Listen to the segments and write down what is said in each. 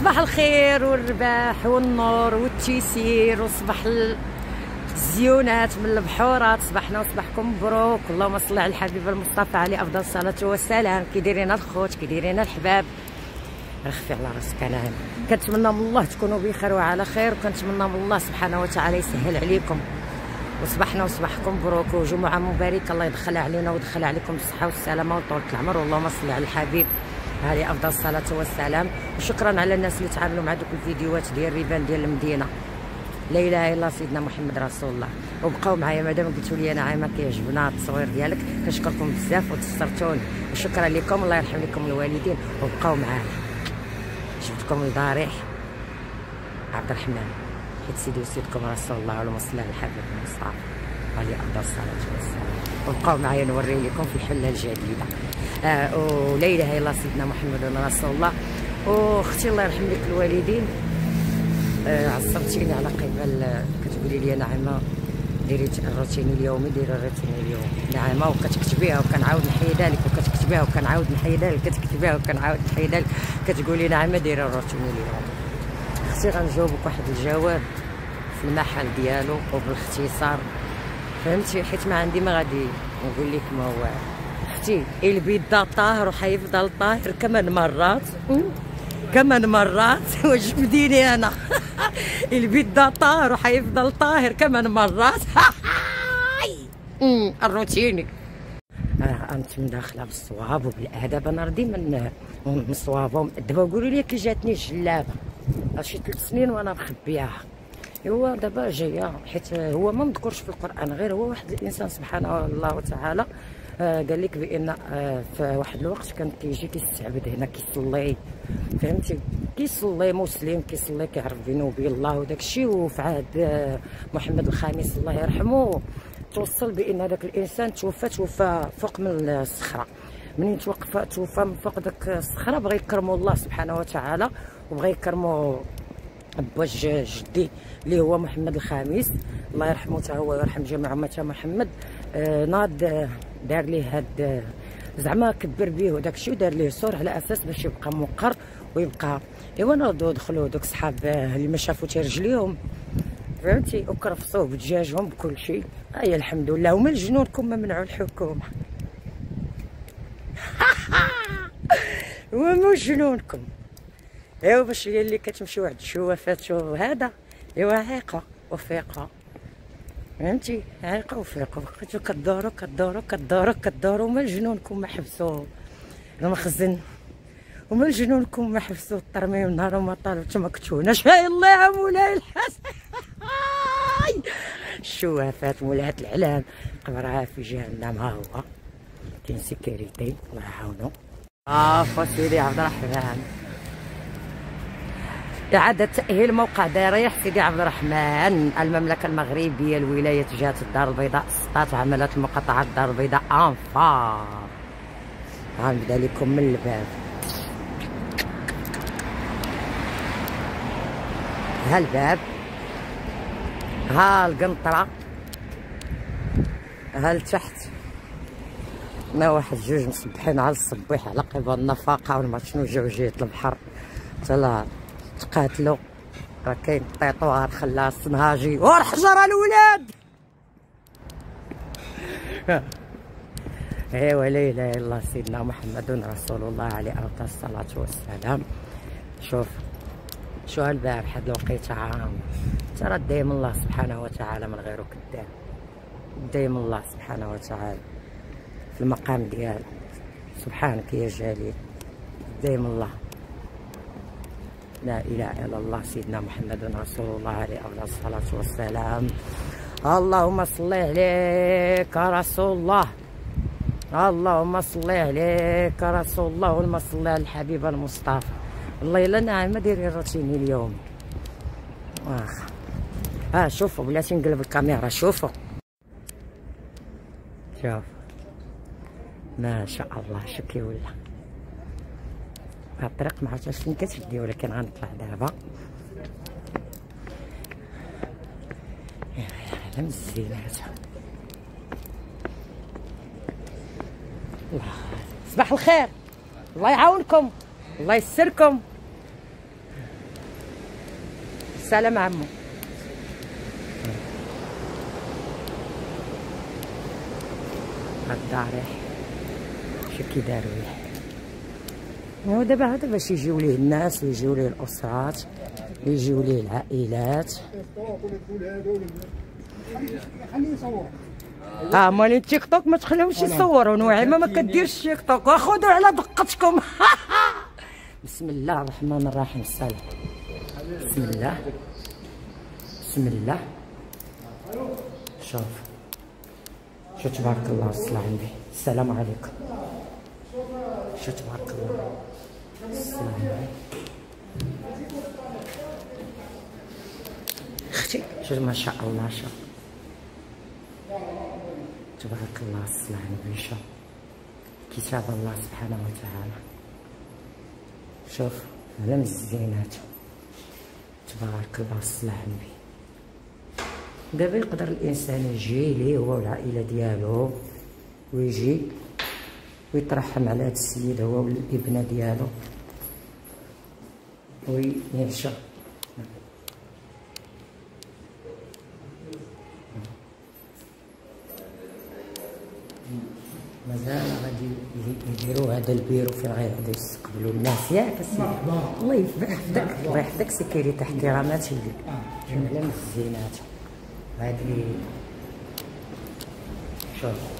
صباح الخير والرباح والنور والتيسير وصباح الزيونات من البحورات. صباحنا وصباحكم مبروك. اللهم صل على الحبيب المصطفى عليه أفضل الصلاة والسلام. كي دايرين الخوت كي دايرين الحباب. رخفي على راسك أنا. كنتمنى من الله تكونوا بخير وعلى خير وكنتمنى من الله سبحانه وتعالى يسهل عليكم. وصباحنا وصباحكم مبروك وجمعة مباركة. الله يدخلها علينا ويدخلها عليكم بالصحة والسلامة وطول العمر. واللهم صل على الحبيب. عليه أفضل الصلاة والسلام. وشكرا على الناس اللي تعاملوا مع دوك الفيديوهات ديال الريبان ديال المدينة. لا إله إلا سيدنا محمد رسول الله. وبقاو معايا مادام قلتوا لي أنا ما كيعجبنا التصوير ديالك. كنشكركم بزاف وتسرتوني وشكرا لكم الله يرحم لكم الوالدين. وبقاو معايا. جبتكم لضريح عبد الرحمن. حيت سيدي وسيدكم رسول الله اللهم صل على الحبيب المصطفى. عليه أفضل الصلاة والسلام. وبقاو معايا نوري لكم في الحلة الجديدة. ولا اله الا سيدنا محمد رسول الله. وأختي الله يرحم لك الوالدين. آه عصبتيني على قبل كتقولي لي نعمة ديري الروتين اليومي ديري الروتين اليومي نعمة وكتكتبيها وكنعاود نحيدها لك وكتكتبيها وكنعاود نحيدها لك كتكتبيها وكنعاود نحيدها لك. كتقولي نعمة ديري الروتين اليومي أختي غنجاوبك واحد الجواب في المحل ديالو وبالاختصار. فهمتي؟ حيت ما عندي ما غادي نقول لك ما هو. أختي البيض طاهر وحيفضل طاهر كمان مرات. كمان مرات. واش بديني أنا؟ البيض طاهر وحيفضل طاهر كمان مرات. الروتيني آه انت داخله بالصواب وبالادب أنا ديما من الصواب دابا قولوا لي كي جاتني الجلابه شي ثلاث سنين وأنا مخبياها. هو دابا جاية حيت هو ما مذكورش في القرآن غير هو واحد الإنسان سبحانه الله وتعالى آه قال لك بأن آه في واحد الوقت كان كيجي كيستعبد هنا كيصلي فهمتي؟ كيصلي مسلم كيصلي كيعرف بينه وبين الله وداك الشيء وفي عهد آه محمد الخامس الله يرحمه توصل بأن هذاك الإنسان توفى توفى فوق من الصخرة. منين توقف؟ توفى من فوق داك الصخرة بغى يكرموا الله سبحانه وتعالى وبغى يكرموا بواش جدي اللي هو محمد الخامس. الله يرحمه حتى هو ويرحم جميع أمة محمد. آه ناض دار ليه هاد زعما كبر بيه وداك الشيء ودار ليه سور على أساس باش يبقى مقر ويبقى. إيوا ناضوا دخلوا دوك صحاب اللي ما شافوا رجليهم فهمتي؟ وكرفصوه بدجاجهم بكل شيء هيا الحمد لله. ومن جنونكم ما منعوا الحكومة. ومن جنونكم. ايوا باش هي اللي كتمشي واحد الشوافات وهذا ايوا عيقه وفيقه فهمتي؟ عيقه وفيقه بقيتو كدورو كدورو كدورو كدورو وما جنونكم ما حبسوا المخزن. وما جنونكم ما حبسوا الترميم نهار ما طالبت ما كتشوناش هاي الله مولاي الحسن؟ الشوافات مولاة العلام؟ قبرها في جهنم. ها هو. كاين سيكوريتي الله يعاونو آه سيدي عبد الرحمن. إعادة تأهيل موقع ضريح سيدي عبد الرحمن. المملكة المغربية الولاية جهة الدار البيضاء سطات عملت المقاطعة الدار البيضاء أنفار. غنبدا لكم من الباب. ها الباب؟ ها القنطرة؟ ها لتحت ما واحد جوج مصبحين على الصبيح على قبل النفاقة وما شنو جاو جهة البحر؟ تلا. تقاتلوا. راه كاين طيطوار خلاص نهاجي. والحجر الولاد! ايوا لا إله إلا الله سيدنا محمد رسول الله عليه افضل الصلاة والسلام. شوف شو البارح هاد الوقيتة عام. ترى دايم الله سبحانه وتعالى من غيره كذاب. دايم الله سبحانه وتعالى في المقام ديالو سبحانك يا جليل. دايم الله. لا إله إلا الله سيدنا محمد رسول الله عليه افضل الصلاة والسلام. اللهم صل عليك رسول الله. اللهم صل عليك رسول الله. اللهم صل على الحبيب المصطفى. والله الا نعم ديري الروتين اليوم. واخ ها شوفوا بلاتي نقلب الكاميرا شوفوا. شوف ما شاء الله شو كيولى الطريق ما عرفتش فين كتبدي ولكن غنطلع دابا. يا الزينات الله صباح الخير. الله يعاونكم الله يسركم. السلام عمو. هاد الضريح شو كي داروا ليه هو دابا هذا باش يجيو ليه الناس ويجيو ليه الأسرات ويجيو ليه العائلات. آه مالين تيك توك ما تخليهمش يصوروا نعيمه ما كديرش تيك توك وخذوا على دقتكم. بسم الله الرحمن الرحيم السلام بسم الله. بسم الله. شوف. شو تبارك الله النبي السلام عليكم. شو تبارك الله أختي شو ما شاء الله شوف تبارك الله على النبي شوف كتاب الله سبحانه وتعالى شوف من الزينات تبارك الله على النبي دابا يقدر الانسان يجي ليه هو والعائله ديالو ويجي ويترحم على هذا السيد هو والابنه ديالو. ويمشى مازال غادي يديروا هذا البيرو فين غادي يستقبلوا الناس. ياك الله يحفظك. الله يحفظك. سكيري تحت احترامات ليك جمله من الزينات هذه شوف.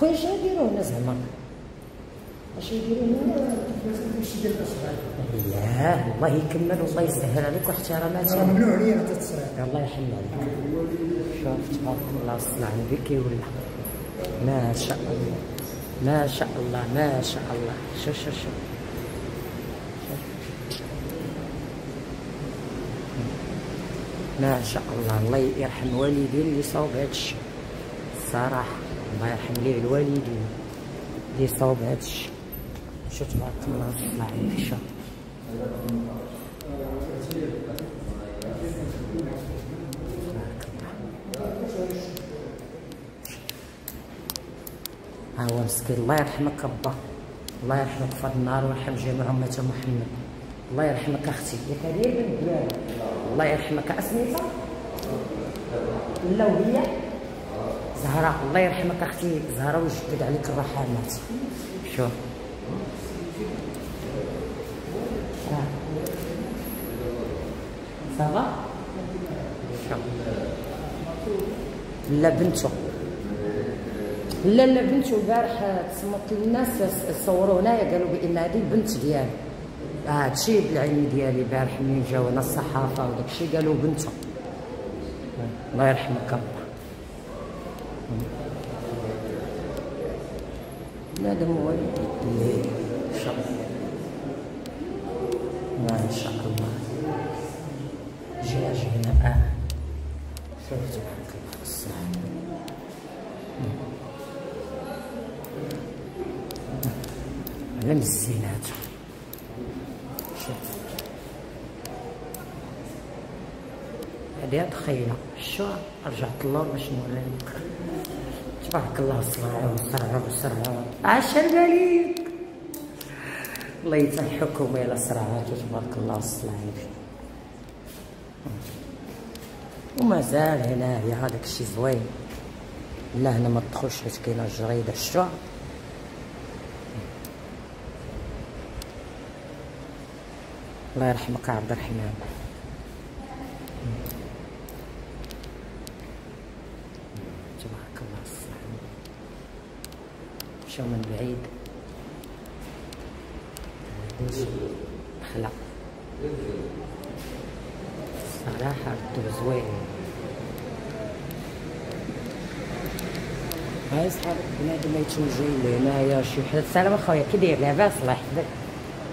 خويا اش يديروا هنا زعما اش يديروا هنا لا الله يكمل والله يسهل عليك واحترامات ممنوع عليا نعطي التصريح الله يحل عليك شوف تبارك الله وصل على النبي كيولى ما شاء الله. ما شاء الله ما شاء الله. شوف شوف شوف ما شاء الله. الله يرحم والدين اللي صوب هذا الشيء الصراحه الله يرحم ليه الوالدين. اللي صوب هذا الشيء. شو تبارك الله الله عليك شوف ها هو مسكين. الله يرحمك با الله يرحمك في النهار ويرحم جميع أمة محمد. الله يرحمك هي البنت ديالك الله يرحمك. أسميتها؟ لا وهي زهراء الله يرحمك أختي. زهراء ويجدد عليك الرحمات شوف صافا شوف لا بنته. لا لا بنته البارح تصمت الناس صوروا هنايا قالوا بأن هذه البنت ديالي. هذا الشيء بالعين ديالي البارح منين جاونا الصحافة وداك الشيء قالوا بنته. الله يرحمك. الله هذا هو اللي شاء ما شاء الله دجاج هنا آه شوف. تبارك الله الصحة على الزينات شوف هذه تخيله شو؟ رجعت اللور باش نوريك تبارك الله الصلاة والسرعة والسرعة عاش الملك الله يتحكم إلى صراعات تبارك الله الصلاة ومازال هنايا هذاك الشيء زوين. لا هنا ما تدخلش حيت كاينة الجريده الشعر الله يرحمك عبد الرحمن تبارك الله الصلاة من بعيد. خلق صراحة ردو زوين. هاي صحاب بنادم يتوجه لهنايا شي حدا السلام أخويا كي داير لاباس الله يحفظك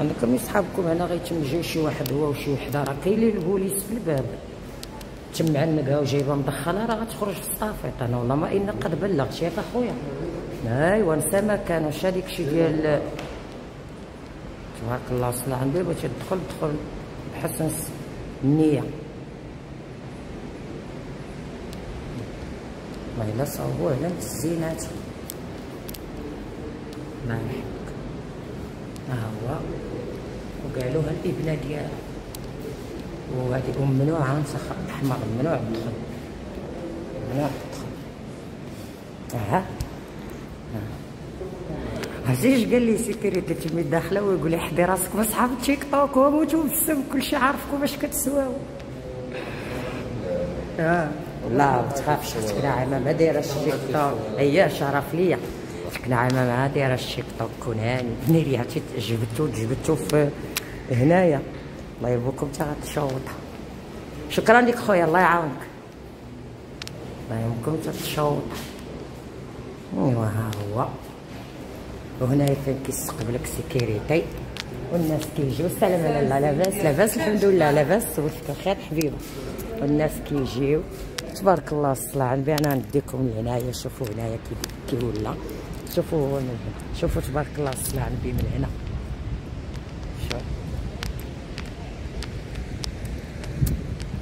عندكم صحابكم هنا غيتم شي واحد هو وشي وحدة. راه كاين البوليس في الباب. تم معنقها وجايبه مدخله راه غتخرج في الصافيط. أنا والله ما إني قد بلغت ياك أخويا. ايوا نسى ما كان هذيك شي ديال تبارك الله صلى عندي بغيتي تدخل دخل بحسن النية. والله إلا صاوبوه على الزينات. ما يحك ها هو. وقالوا الإبنة ديالها وهذه ممنوعه نسخ احمر ممنوع تدخل. ممنوع تدخل. ها عزيز قال لي سيكوريتي تمي داخله ويقول لي حدي راسك من صحاب تيك توك وموتوا بالسم كلشي عارفكم باش كتسواو. آه. لا ما تخافش تكنا عمام ما دايره التيك توك هي شرف ليا. تكنا عمام ما دايره التيك توك كون هاني. بني ليها جبدتو جبدتو في هنايا. الله يبوكم تا غتشوط شكرا لك خويا الله يعاونك. الله يبوكم تا تشوط إيوا ها هو. وهنا كيستقبلك sécurité. والناس كيجيو السلام لا لاباس لاباس الحمد لله لاباس سولتك الخير حبيبه والناس كيجيو. تبارك الله الصلاة. على النبي أنا نديكم لهنايا شوفوا هنايا كي ولا. شوفوا من هنا. شوفوا تبارك الله الصلاة. على النبي من هنا.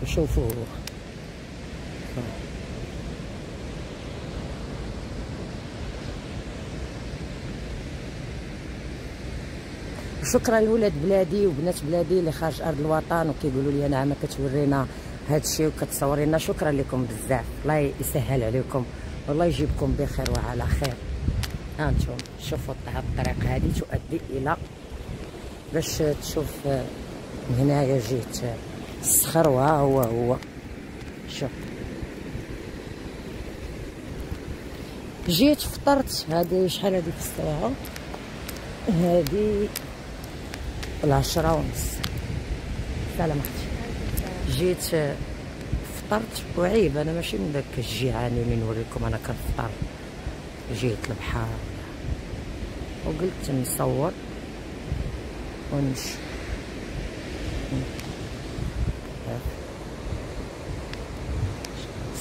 شوفوا هو. شكرا لولاد بلادي وبنات بلادي اللي خارج أرض الوطن وكيقولوا لي نعم كتورينا هذا الشيء وكتصوري شكرا لكم بزاف. الله يسهل عليكم. والله يجيبكم بخير وعلى خير. ها أنتم شوفوا هاد الطريق هذه تؤدي إلى باش تشوف هنايا جيت الصخر. وها هو هو. شوف. جيت فطرت. هذه شحال هذيك الساعة هذه العشرة ونص. سلام أختي. جيت فطرت وعيب أنا ماشي من داك الجيعاني اللي نوريكم أنا كنفطر. جيت البحر وقلت نصور ونمشي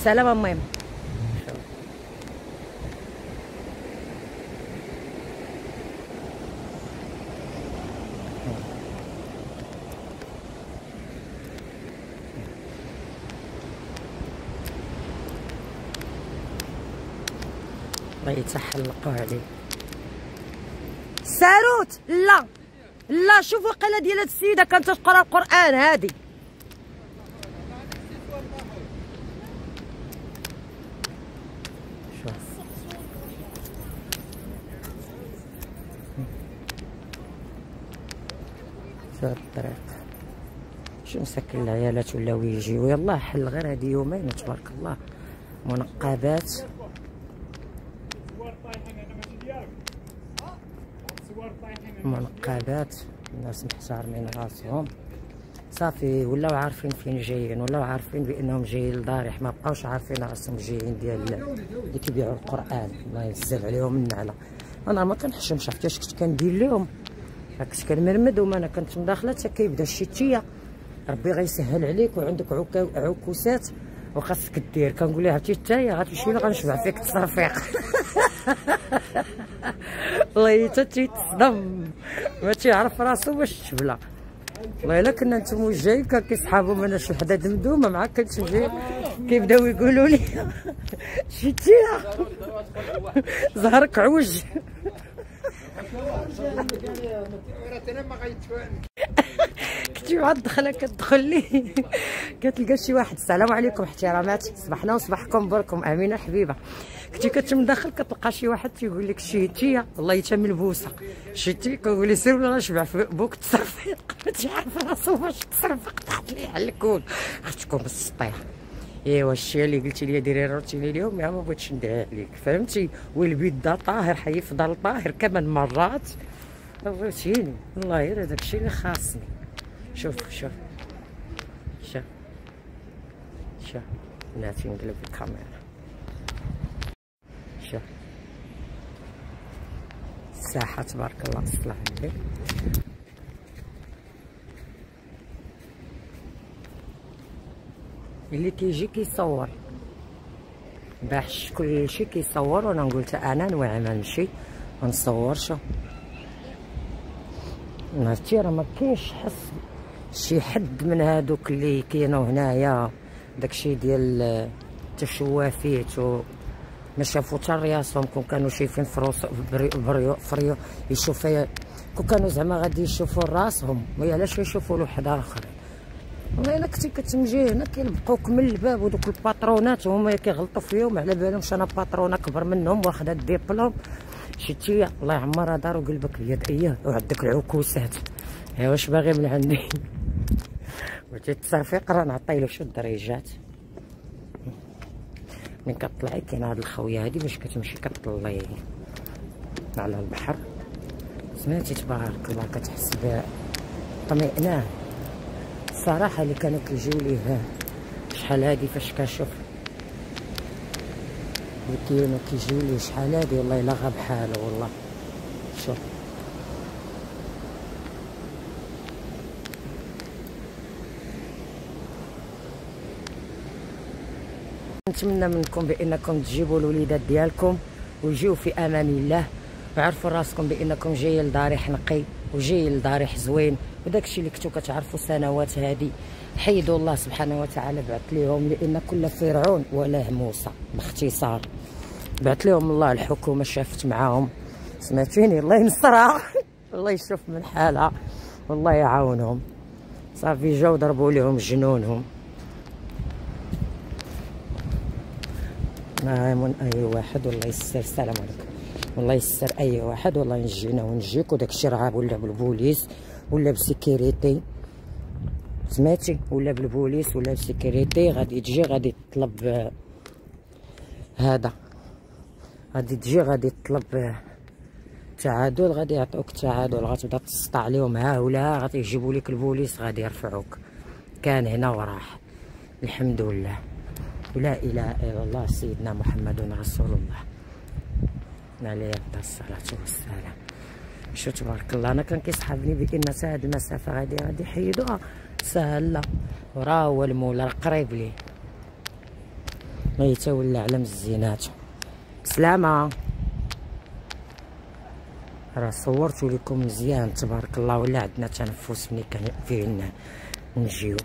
سلام المهم الله يتحلقوا عليه. ساروت لا لا شوفوا قله ديال هاد السيدة كانت تقرأ القرآن هادي. شوف. الطريق. شو مسكن العيالات ولاو يجيو يلاه حل غير هادي يومين تبارك الله. منقبات. منقبات الناس محتارمين راسهم. صافي ولاو عارفين فين جايين ولاو عارفين بأنهم جايين لضارح ما بقاوش عارفين راسهم جايين ديال اللي كيبيعوا القرآن. الله ينزل عليهم النعلة. أنا ما كنحشمش اش كنت كندير لهم؟ كنت كنمرمد وما أنا كنت مداخلة حتى كيبدا الشتيه ربي غيسهل عليك وعندك عكوسات. وخاصك دير. كنقول لها عرفتي حتى غتمشي لي غنشبع فيك التصرفيق والله حتى تيتصدم ما تيعرف راسو باش تشبلا والله إلا كنا نتوما جايين كان كيسحابوا من شي وحدة دمدومة مع كنتمشي كيبداو يقولوا لي شتيها ظهرك عوج. كنتي واحد الدخله كتدخل لي. كتلقى شي واحد السلام عليكم احترامات صباحنا وصباحكم بركم آمينة حبيبة. كنتي كتم داخل كتلقى شي واحد تيقول لك شيتيه والله حتى من البوسه شيتي كنقول لي سير ولا نشبع في بوك تصرفيق. ما تعرف راسو باش تصرفق طاحت لي على الكون. اختكم بالسطيح ايوا الشيء اللي قلتي لي ديري روتيني اليوم ما بغيتش ندعي عليك. فهمتي؟ والبيضه طاهر حيفضل طاهر كمان مرات. روتيني. والله غير الشيء اللي خاصني. شوف شوف. شوف. شوف. بناتي نقلب الكاميرا. شوف. الساحة تبارك الله تصلح عليك اللي كيجي كيصور. باش كلشي كيصور وأنا نقول أنا نوعي ما نمشي ونصور شو. عرفتي راه ما كاينش حس شي حد من هادوك اللي كاينوا هنايا داكشي ديال التشوافيت و ما حتى رياسهم كون كانوا شايفين فروس بريو فريو يشوفوا كون كانوا زعما غادي يشوفوا راسهم ويا علاش يشوفوا حدا آخر؟ والله إلا كنتي كتمجي هنا كيلبقوك من الباب ودوك الباترونات هما كيغلطوا فيهم على بالهمش أنا باترونة كبر منهم واخدة الدبلوم شتي الله يعمرها دار وقلبك بيد اياه وعندك العكوسات. ايوا واش باغي من عندي؟ بغيتي التصرفيق راه نعطيلو شو الدريجات من كطلعي كاين هاد الخوية هادي باش كتمشي كطلي على البحر. سمعتي تبارك الله كتحس بطمئنان. الصراحه اللي كانوا كيجيو ليه شحال هادي فاش كنشوف اللي كانوا كيجيو ليه شحال هادي والله إلا غاب حاله والله. شوف. نتمنى منكم بأنكم تجيبوا الوليدات ديالكم ويجيو في أمان الله. وعرفوا راسكم بأنكم جاي لداري حنقي وجاي لداري حزوين وداك الشيء اللي كنتو كتعرفوا سنوات هذه حيدوا الله سبحانه وتعالى بعث ليهم لأن كل فرعون وله موسى باختصار. بعث لهم الله الحكومة شافت معاهم. سمعتيني الله ينصرها. الله يشوف من حالها. والله يعاونهم. صافي جاو ضربوا لهم جنونهم. من أي واحد والله يسر. السلام عليكم. والله يسر أي واحد والله ينجينا ونجيك وداك الشيء راه ولا بالبوليس ولا بسيكيريتي سمعتي؟ ولا بالبوليس ولا بسيكيريتي غادي تجي غادي تطلب هذا. غادي تجي غادي تطلب تعادل غادي يعطوك التعادل غتبدا تسطع عليهم ها ولا غادي يجيبوا لك البوليس غادي يرفعوك. كان هنا وراح. الحمد لله. ولا إله إلا الله سيدنا محمد رسول الله عليه الصلاة والسلام. شو تبارك الله أنا كان كيصحابني بإن هاد المسافه غادي غادي يحيدوها سهله وراه هو المولى قريب ليه. ما يتولى على مزيناته بسلامه راه صورت لكم مزيان تبارك الله ولا عندنا تنفس ملي كان فين نجيو.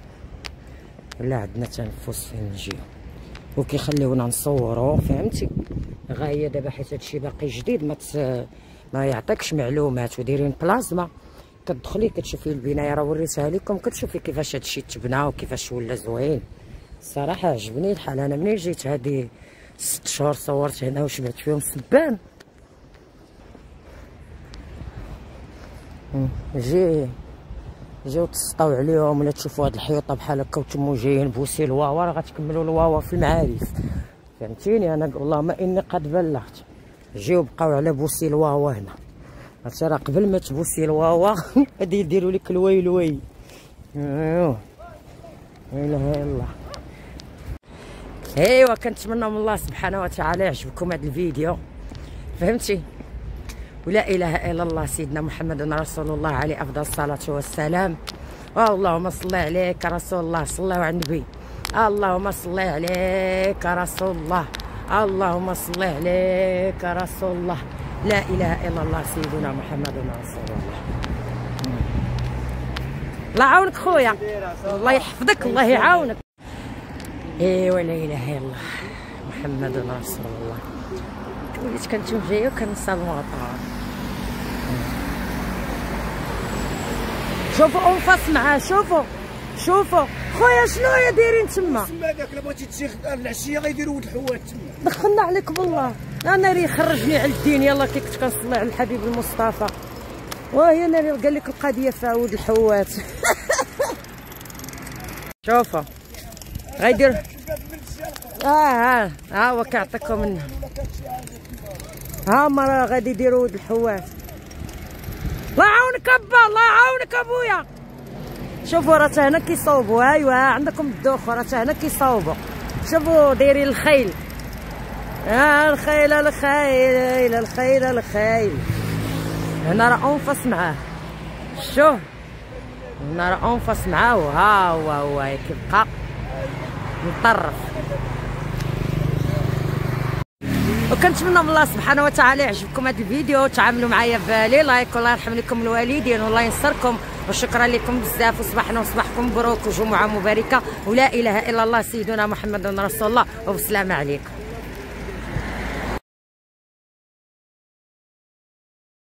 ولا عندنا تنفس فين نجيو. وكيخليونا نصورو فهمتي؟ غاية دابا حيت هادشي باقي جديد ما ما يعطيكش معلومات ودايرين بلازما. كتدخلي كتشوفي البناية راه وريتها لكم كتشوفي كيفاش هادشي تبنى وكيفاش ولا زوين. الصراحه عجبني الحال. أنا ملي جيت هادي ست شهور صورت هنا وشبعت فيهم سبان؟ جي جيو تسطاو عليهم ولا تشوفوا هاد الحيوطه بحال هكا وتمو جايين بوسي الواوا راه غتكملوا الواوا في المعارف. فهمتيني؟ أنا اللهم إني قد بلغت. جيو بقاو على بوسي الواوا هنا. عرفتي؟ راه قبل ما تبوسي الواوا غادي يديروا لك الويل وي ايوا لا إله إلا الله. ايوا كنتمنى من الله سبحانه وتعالى يعجبكم هذا الفيديو. فهمتي؟ ولا إله إلا الله سيدنا محمد رسول الله عليه أفضل الصلاة والسلام. اللهم صل عليك رسول الله صلى على النبي. اللهم صل عليك رسول الله. اللهم صل عليك رسول الله. لا إله إلا الله سيدنا محمد رسول الله. الله يعاونك خويا. الله يحفظك الله يعاونك. إيوا لا إله إلا الله. محمد رسول الله. وليت كنتم جاية وكنصاب شوفوا انفاس معاه شوفوا شوفوا. خويا شنو هي دايرين تما؟ تما داك لا بغيتي تجي العشية غيديروا ولد الحوات تما. دخلنا عليك بالله. أنا ري خرجني على الدين. يلا كي كنت كنصلي على الحبيب المصطفى. وهي أنا ري قال لك القضية فيها ولد الحوات. شوفوا. غيدير. آه ها ها هو كيعطيكم منها ها هما غادي يديروا ولد الحوات. الله يعاونك أبا الله يعاونك أبويا. شوفوا راه هنا كيصوبوا ايوا عندكم الدوخ راه هنا كيصوبوا شوفوا دايرين الخيل. ها الخيل الخيل الخيل الخيل. هنا راه أنفس معاه. شوف هنا راه أنفس معاه. ها هو هو كيبقى مطرف وكنتمنى من الله سبحانه وتعالى يعجبكم هذا الفيديو. تعاملوا معايا بلي لايك والله يرحم لكم الوالدين والله ينصركم. وشكرا لكم بزاف. وصباحنا وصباحكم مبروك وجمعة مباركة. ولا إله إلا الله سيدنا محمد رسول الله. وبسلامه عليكم.